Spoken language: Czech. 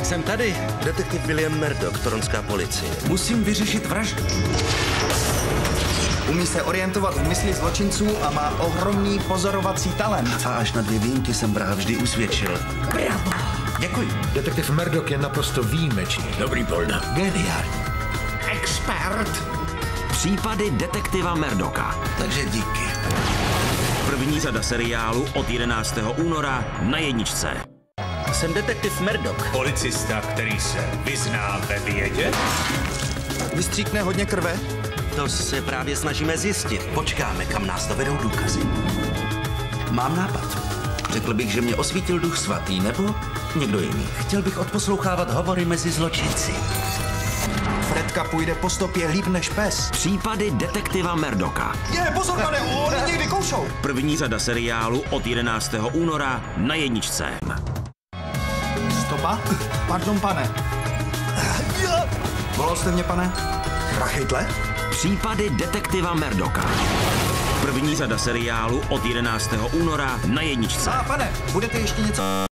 Tak jsem tady. Detektiv William Murdoch, toronská policie. Musím vyřešit vraždu. Umí se orientovat v mysli zločinců a má ohromný pozorovací talent. A až na dvě výjimky jsem vraha vždy usvědčil. Bravo. Děkuji. Detektiv Murdoch je naprosto výjimečný. Dobrý polda. Geniální. Expert. Případy detektiva Merdoka. Takže díky. První řada seriálu od 11. února na jedničce. Jsem detektiv Murdoch. Policista, který se vyzná ve vědě. Vystříkne hodně krve? To se právě snažíme zjistit. Počkáme, kam nás dovedou důkazy. Mám nápad. Řekl bych, že mě osvítil duch svatý, nebo někdo jiný. Chtěl bych odposlouchávat hovory mezi zločinci. Fredka půjde po stopě líp než pes. Případy detektiva Merdoka. Je, pozor, pane, oni někdy koušou. První řada seriálu od 11. února na jedničce. Stopa? Pardon, pane. Volal jste mě, pane? Rachejtle? Případy detektiva Merdoka. První řada seriálu od 11. února na jedničce. A pane, budete ještě něco